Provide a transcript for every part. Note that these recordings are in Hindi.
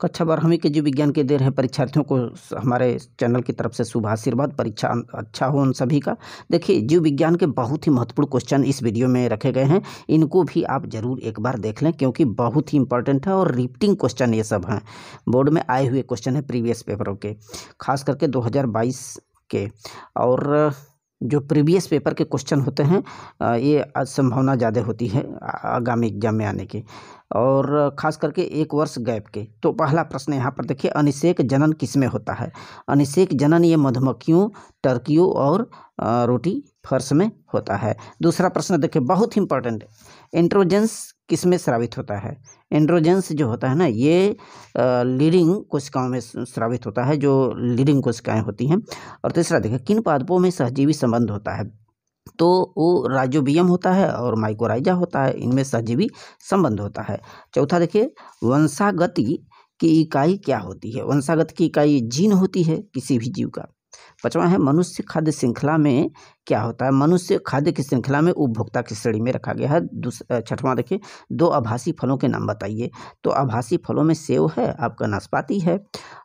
कक्षा बारहवीं के जीव विज्ञान के दे रहे हैं, परीक्षार्थियों को हमारे चैनल की तरफ़ से शुभ आशीर्वाद, परीक्षा अच्छा हो उन सभी का। देखिए जीव विज्ञान के बहुत ही महत्वपूर्ण क्वेश्चन इस वीडियो में रखे गए हैं, इनको भी आप ज़रूर एक बार देख लें, क्योंकि बहुत ही इंपॉर्टेंट है और रिपीटिंग क्वेश्चन ये सब हैं। बोर्ड में आए हुए क्वेश्चन है प्रीवियस पेपरों के, खास करके दो हज़ार बाईस के। और जो प्रीवियस पेपर के क्वेश्चन होते हैं ये संभावना ज़्यादा होती है आगामी एग्ज़ाम में आने की। और ख़ास करके एक वर्ष गैप के। तो पहला प्रश्न यहाँ पर देखिए अनिषेक जनन किसमें होता है? अनिषेक जनन ये मधुमक्खियों, टर्कियों और रोटी फर्श में होता है। दूसरा प्रश्न देखिए, बहुत इंपॉर्टेंट एंट्रोजेंस किसमें स्रावित होता है? एंड्रोजेंस जो होता है ना, ये लीडिंग कोशिकाओं में स्रावित होता है, जो लीडिंग कोशिकाएँ होती हैं। और तीसरा देखिए, किन पादपों में सहजीवी संबंध होता है? तो वो राइजोबियम होता है और माइकोराइजा होता है, इनमें सजीवी संबंध होता है। चौथा देखिए, वंशागति की इकाई क्या होती है? वंशागत की इकाई जीन होती है, किसी भी जीव का। पाँचवा है, मनुष्य खाद्य श्रृंखला में क्या होता है? मनुष्य खाद्य की श्रृंखला में उपभोक्ता की श्रेणी में रखा गया है। छठवां देखिए, दो आभासी फलों के नाम बताइए। तो आभासी फलों में सेव है, आपका नाशपाती है।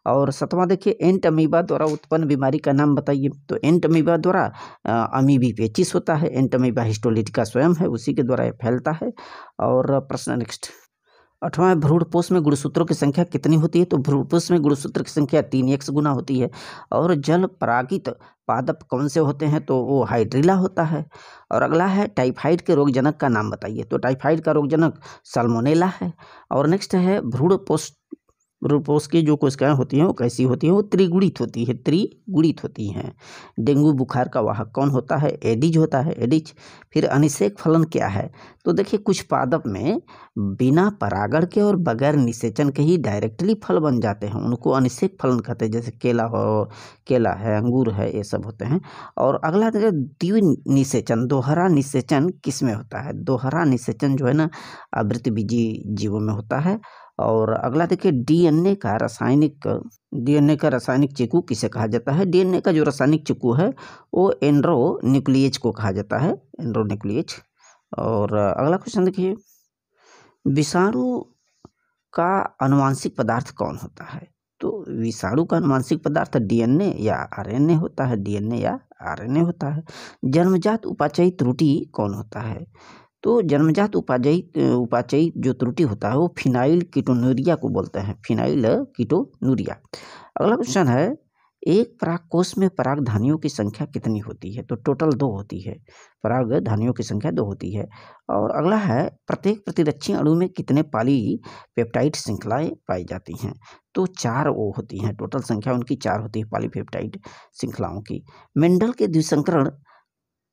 और सतवां देखिए एंट अमीबा द्वारा उत्पन्न बीमारी का नाम बताइए। तो एंट अमीबा द्वारा अमीबी पेचिस होता है। एंट अमीबा हिस्टोलिटिका स्वयं है, उसी के द्वारा फैलता है। और प्रश्न नेक्स्ट। अठवां भ्रूणपोष में गुणसूत्रों की संख्या कितनी होती है? तो भ्रूणपोष में गुणसूत्र की संख्या तीन एक्स गुना होती है। और जल परागित पादप कौन से होते हैं? तो वो हाइड्रिला होता है। और अगला है, टाइफाइड के रोगजनक का नाम बताइए। तो टाइफाइड का रोगजनक सलमोनेला है। और नेक्स्ट है, भ्रूणपोष रूपोस की जो कोशिकाएँ होती हैं, वो कैसी होती हैं? वो त्रिगुणित होती है, त्रिगुणित होती हैं। डेंगू बुखार का वाहक कौन होता है? एडिज होता है, एडिज। फिर अनिषेक फलन क्या है? तो देखिए, कुछ पादप में बिना परागण के और बगैर निषेचन के ही डायरेक्टली फल बन जाते हैं। उनको अनिषेक फलन कहते हैं, जैसे केला हो, केला है, अंगूर है, ये सब होते हैं। और अगला देखिए, द्वि निषेचन, दोहरा निषेचन किसमें होता है? दोहरा निषेचन जो है ना, आवृत्ति बीजी जीवों में होता है। और अगला देखिए, डीएनए का रासायनिक, डीएनए का रासायनिक चिकू किसे कहा जाता है? डीएनए का जो रासायनिक चिकू है, वो एंड्रो न्यूक्लियज को कहा जाता है एंड्रो न्यूक्लियज और अगला क्वेश्चन देखिए, विषाणु का अनुवांशिक पदार्थ कौन होता है? तो विषाणु का अनुवांशिक पदार्थ डीएनए या आरएनए होता है, डीएनए या आरएनए होता है। जन्मजात उपाचयी त्रुटि कौन होता है? तो जन्मजात उपाजयी, उपाचयी जो त्रुटि होता है, वो फिनाइल कीटोनूरिया को बोलते हैं। Phenyl ketonuria. अगला क्वेश्चन है, एक पराग कोष में पराग धानियों की संख्या कितनी होती है? तो टोटल दो होती है। पराग धानियों की संख्या दो होती है। और अगला है, प्रत्येक प्रतिरक्षी अणु में कितने पाली पेप्टाइड श्रृंखलाएँ पाई जाती हैं? तो चार वो होती हैं। टोटल संख्या उनकी चार होती है पॉलीपेप्टाइड श्रृंखलाओं की। मेंडल के द्विसंकरण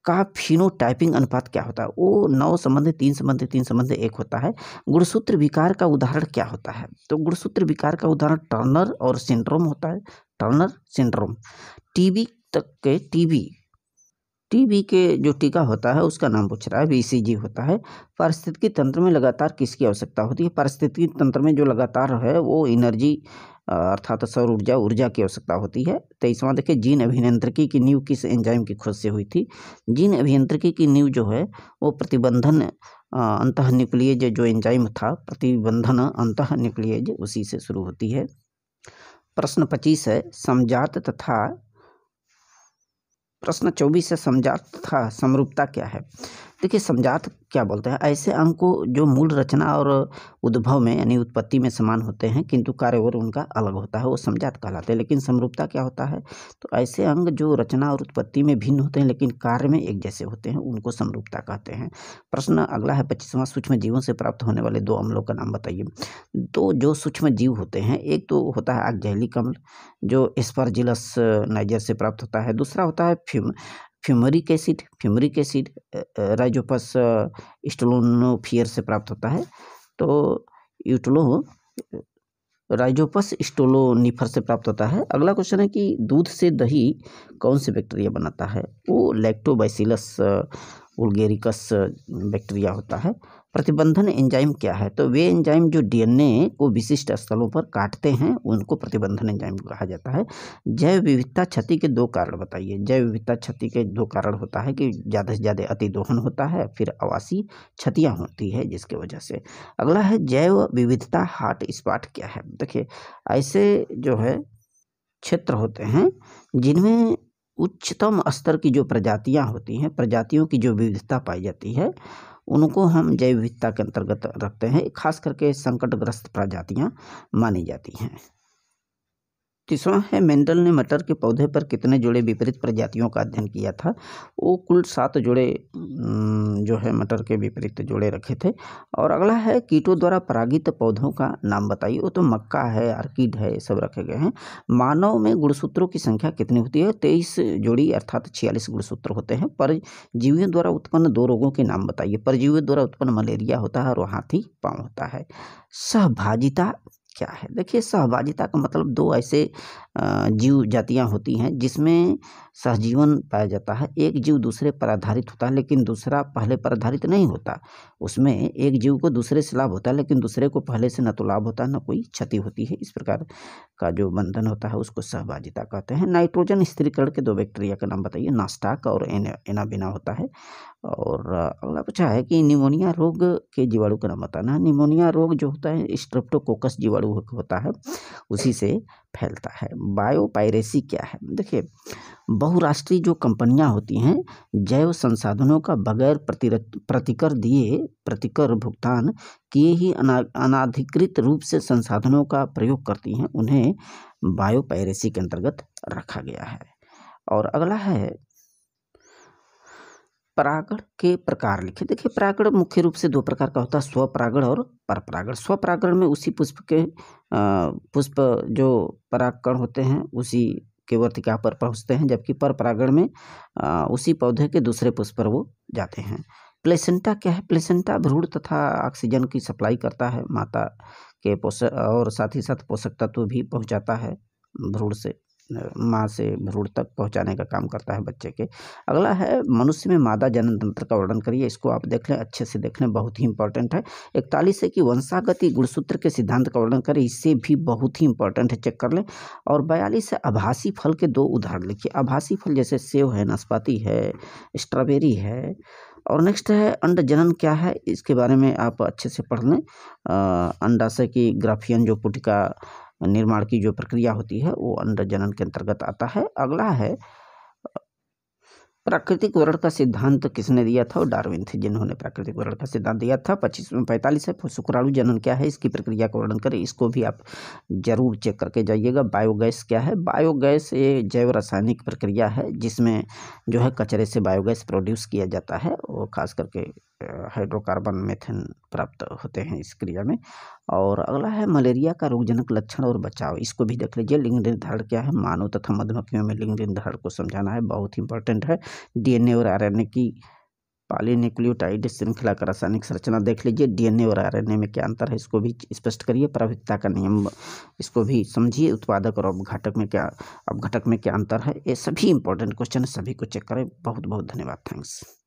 का फिनोटाइपिंग अनुपात क्या होता है? वो नौ संबंध, तीन संबंध तीन संबंध एक होता है। गुणसूत्र विकार का उदाहरण क्या होता है? तो गुणसूत्र विकार का उदाहरण टर्नर और सिंड्रोम होता है। Turner, syndrome. टीबी तक के टीबी टीबी के जो टीका होता है, उसका नाम पूछ रहा है, बीसीजी होता है। पारिस्थितिकी तंत्र में लगातार किसकी आवश्यकता होती है? पारिस्थितिकी तंत्र में जो लगातार है, वो एनर्जी अर्थात सौर ऊर्जा ऊर्जा की आवश्यकता होती है। तेईसवां, देखिए, जीन अभियंत्रिकी की नींव किस एंजाइम की खोज से हुई थी? जीन अभियंत्रिकी की नींव जो है, वो प्रतिबंधन अंत न्यूक्लियज जो एंजाइम था, प्रतिबंधन अंत न्यूक्लियज उसी से शुरू होती है। प्रश्न पच्चीस है समझात तथा प्रश्न चौबीस से समझा था समरूपता क्या है? देखिए, समझात क्या बोलते हैं? ऐसे अंग को जो मूल रचना और उद्भव में, यानी उत्पत्ति में समान होते हैं, किंतु कार्य और उनका अलग होता है, वो समझात कहलाते हैं। लेकिन समरूपता क्या होता है? तो ऐसे अंग जो रचना और उत्पत्ति में भिन्न होते हैं, लेकिन कार्य में एक जैसे होते हैं, उनको समरूपता कहते हैं। प्रश्न अगला है, पच्चीसवां, सूक्ष्म जीवों से प्राप्त होने वाले दो अम्लों का नाम बताइए। तो जो सूक्ष्म जीव होते हैं, एक तो होता है आगजहली कमल जो स्पर्जिलस नाइजर से प्राप्त होता है, दूसरा होता है फिम fumaric acid fumaric acid Rhizopus stolonifer से प्राप्त होता है। तो यूटलो राइजोपस स्टोलोनिफर से प्राप्त होता है। अगला क्वेश्चन है कि दूध से दही कौन से बैक्टीरिया बनाता है? वो लैक्टोबाइसिलस उलगेरिकस बैक्टीरिया होता है। प्रतिबंधन एंजाइम क्या है? तो वे एंजाइम जो डीएनए को विशिष्ट स्थलों पर काटते हैं, उनको प्रतिबंधन एंजाइम कहा जाता है। जैव विविधता क्षति के दो कारण बताइए। जैव विविधता क्षति के दो कारण होता है कि ज़्यादा से ज़्यादा अतिदोहन होता है, फिर आवासीय क्षतियाँ होती है, जिसकी वजह से। अगला है, जैव विविधता हॉट स्पॉट क्या है? देखिए, ऐसे जो है क्षेत्र होते हैं, जिनमें उच्चतम स्तर की जो प्रजातियाँ होती हैं, प्रजातियों की जो विविधता पाई जाती है उनको हम जैव विविधता के अंतर्गत रखते हैं, खास करके संकटग्रस्त प्रजातियाँ मानी जाती हैं। तीसरा है, मेंडल ने मटर के पौधे पर कितने जोड़े विपरीत प्रजातियों का अध्ययन किया था? वो कुल सात जोड़े जो है मटर के विपरीत जोड़े रखे थे। और अगला है, कीटों द्वारा परागित पौधों का नाम बताइए। वो तो मक्का है, आर्किड है सब रखे गए हैं। मानव में गुणसूत्रों की संख्या कितनी होती है? तेईस जोड़ी अर्थात छियालीस गुणसूत्र होते हैं। परजीवियों द्वारा उत्पन्न दो रोगों के नाम बताइए। परजीवियों द्वारा उत्पन्न मलेरिया होता है और हाथी, पाँव होता है। सहभाजिता क्या है? देखिए, सहभागिता का मतलब दो ऐसे जीव जातियाँ होती हैं जिसमें सहजीवन पाया जाता है। एक जीव दूसरे पर आधारित होता है, लेकिन दूसरा पहले पर आधारित नहीं होता। उसमें एक जीव को दूसरे से लाभ होता है, लेकिन दूसरे को पहले से न तो लाभ होता है न कोई क्षति होती है। इस प्रकार का जो बंधन होता है, उसको सहभागिता कहते हैं। नाइट्रोजन स्थिरीकरण के दो बैक्टीरिया का नाम बताइए, नास्टाक और एना, एनाबिना होता है। और अगला पूछा है कि निमोनिया रोग के जीवाणु का नाम बताना निमोनिया रोग जो होता है, स्ट्रेप्टोकोकस जीवाणु होता है, उसी से फैलता है। बायोपायरेसी क्या है? देखिए, बहुराष्ट्रीय जो कंपनियाँ होती हैं, जैव संसाधनों का बगैर प्रतिकर दिए, प्रतिकर भुगतान किए ही अना, अनाधिकृत रूप से संसाधनों का प्रयोग करती हैं, उन्हें बायोपायरेसी के अंतर्गत रखा गया है। और अगला है परागण के प्रकार लिखे। देखिए, परागण मुख्य रूप से दो प्रकार का होता है, स्वपरागण और परपरागण। स्वपरागण में उसी पुष्प के पुष्प जो परागकण होते हैं, उसी के वर्तिका पर पहुँचते हैं, जबकि पर परागण में उसी पौधे के दूसरे पुष्प पर वो जाते हैं। प्लेसेंटा क्या है? प्लेसेंटा भ्रूण तथा ऑक्सीजन की सप्लाई करता है, माता के पोषक और साथ ही साथ पोषक तत्व भी पहुँचाता है भ्रूण से। माँ से भ्रूण तक पहुँचाने का काम करता है बच्चे के। अगला है, मनुष्य में मादा जनन तंत्र का वर्णन करिए। इसको आप देख लें, अच्छे से देख लें, बहुत ही इंपॉर्टेंट है। इकतालीस है कि वंशागति गुणसूत्र के सिद्धांत का वर्णन करें, इससे भी बहुत ही इंपॉर्टेंट है चेक कर लें। और बयालीस है, आभासी फल के दो उदाहरण लिखिए। आभासी फल जैसे सेव है, नाशपाती है, स्ट्रॉबेरी है। और नेक्स्ट है, अंड जनन क्या है? इसके बारे में आप अच्छे से पढ़ लें। अंडाशय की ग्राफियन जो पुटिका निर्माण की जो प्रक्रिया होती है, वो अंड जनन के अंतर्गत आता है। अगला है, प्राकृतिक वर्ण का सिद्धांत किसने दिया था? डार्विन थे जिन्होंने प्राकृतिक वर्ण का सिद्धांत दिया था। पच्चीस में पैंतालीस है शुक्राणु जनन क्या है? इसकी प्रक्रिया का वर्णन करें। इसको भी आप ज़रूर चेक करके जाइएगा। बायोगैस क्या है? बायोगैस ये जैव रासायनिक प्रक्रिया है, जिसमें जो है कचरे से बायोगैस प्रोड्यूस किया जाता है वो खास करके हाइड्रोकार्बन मेथेन प्राप्त होते हैं इस क्रिया में। और अगला है मलेरिया का रोगजनक लक्षण और बचाव। इसको भी देख लीजिए। लिंग निर्धारण क्या है? मानव तथा मधुमक्खियों में लिंग निर्धारण को समझाना है। बहुत इंपॉर्टेंट है। डीएनए और आरएनए की पॉलीन्यूक्लियोटाइड श्रृंखला का रासायनिक संरचना देख लीजिए। डीएनए और आरएनए में क्या अंतर है? इसको भी स्पष्ट करिए। प्रवृत्ता का नियम इसको भी समझिए। उत्पादक और अपघटक में क्या अवघटक में क्या अंतर है? ये सभी इंपॉर्टेंट क्वेश्चन सभी को चेक करें। बहुत बहुत धन्यवाद। थैंक्स